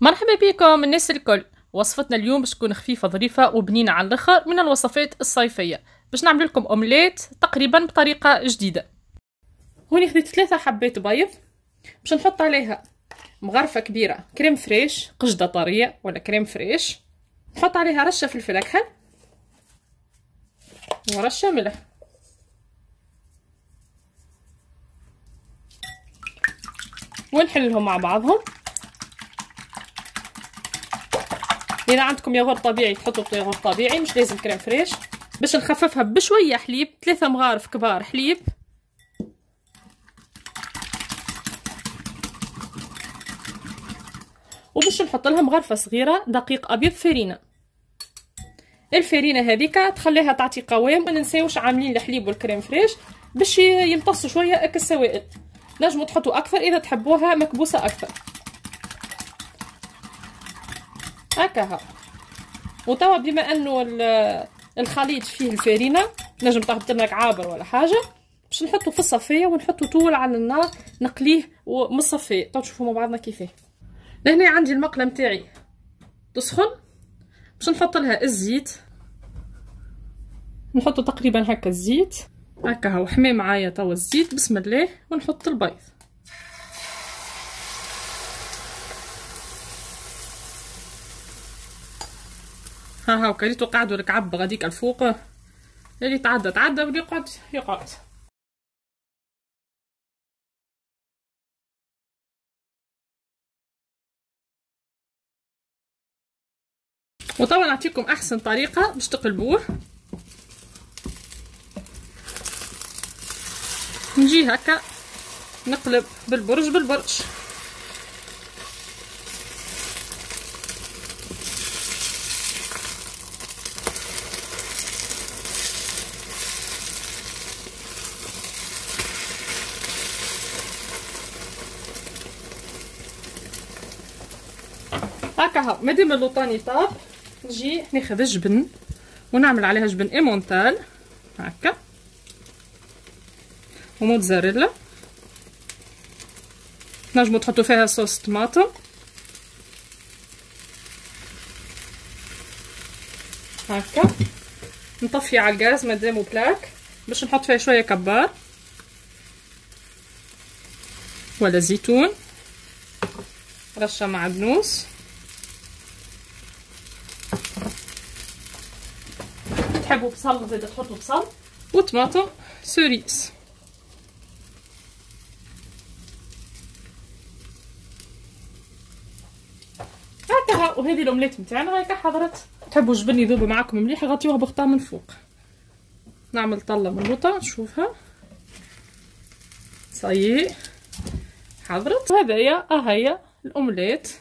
مرحبا بكم الناس الكل. وصفتنا اليوم باش تكون خفيفة ظريفة وبنينة على الآخر من الوصفات الصيفية. باش نعمل لكم أومليت تقريبا بطريقة جديدة. هوني خديت ثلاثة حبات بيض باش نحط عليها مغرفة كبيرة كريم فريش قشدة طرية ولا كريم فريش. نحط عليها رشة فلفل أكحل ورشة ملح. ونحلهم مع بعضهم. اذا عندكم ياغورت طبيعي تحطوا ياغورت طبيعي مش لازم كريم فريش. باش نخففها بشوية حليب ثلاثة مغارف كبار حليب. وباش نحط لها مغرفه صغيرة دقيق أبيض فرينه الفرينه هذيك تخليها تعطي قوام ما ننساوش عاملين الحليب والكريم فريش باش يمتصوا شوية السوائل نجموا تحطوا أكثر إذا تحبوها مكبوسة أكثر. هكاها وتوا بما أنه الخليط فيه الفرينه نجم تهبط لنا عابر ولا حاجة باش نحطو في الصفية ونحطو طول على النار نقليه من الصفية. تو تشوفوا مع بعضنا كيفاه. لهنا عندي المقلة نتاعي تسخن. باش نحط لها الزيت. نحطو تقريبا هكا الزيت. هكا هو حمي معايا توا الزيت بسم الله ونحط البيض. ها ها وكريتو قعدوا الكعب غاديك الفوق. اللي تعدى تعدى واللي يقعد يقعد. وطبعا نعطيكم أحسن طريقة باش تقلبوه. نجي هكا نقلب بالبرج بالبرج. هكا ها مادام اللوطاني طاب نجي ناخذ الجبن ونعمل عليها جبن emmental هكا. و mozzarella نجمو تحطو فيها صوص طماطم هكا نطفي على الغاز مادامو plaque باش نحط فيها شوية كبار ولا زيتون رشه معدنوس تحبوا بصل زيد تحطوا بصل وطماطم سوريس هكا وهذه الأومليت نتاعنا هكا حضرت. تحبوا جبن يذوب معاكم مليح غطيوها بغطاء من فوق. نعمل طلة من لوطه نشوفها. صايي حضرت. وهذايا اهيا الأومليت.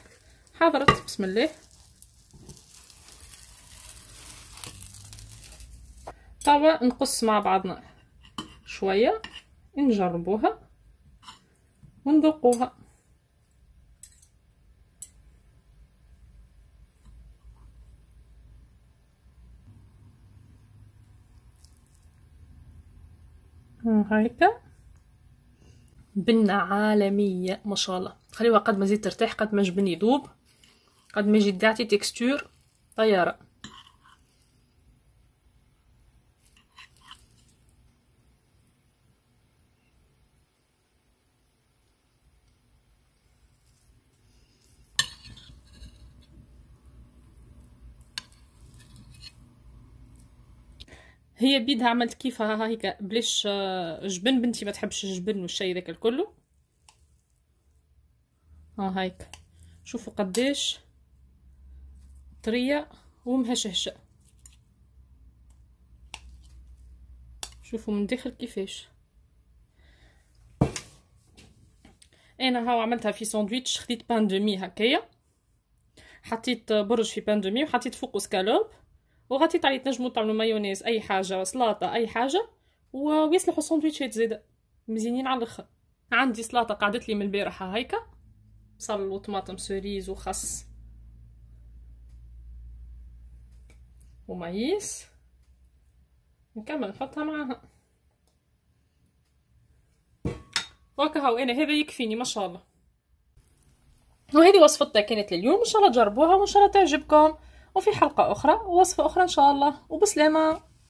حضرت. بسم الله. توا نقص مع بعضنا شوية نجربوها ونذوقوها هيك. بنة عالمية ما شاء الله. خليوها قد ما زيد ترتاح قد ما جبن يذوب قد ما يجي تعطي تكستور طيارة. هي بيدها عملت كيفها هيك بلاش جبن بنتي ما تحبش الجبن والشي ذاك الكله ها هيك. شوفوا قديش طرية ومهشهشة. شوفوا من داخل كيفاش. أنا هاو عملتها في ساندويتش خديت pain de mie هكايا. حطيت برج في pain de mie وحطيت فوقه سكالوب. وغطيت عليه تنجمو تعملوا مايونيز أي حاجة سلطه أي حاجة ويصلحوا ساندويتشات زاده مزيانين على الأخر. عندي سلطه قعدت لي من البارحه هيكا. بصل وطماطم cerise وخس. و maïs. نكمل نحطها معاها. وهكا أنا هذا يكفيني ما شاء الله. وهذه وصفتنا كانت لليوم. إن شاء الله تجربوها وإن شاء الله تعجبكم. وفي حلقة أخرى ووصفة أخرى إن شاء الله. وبسلامة.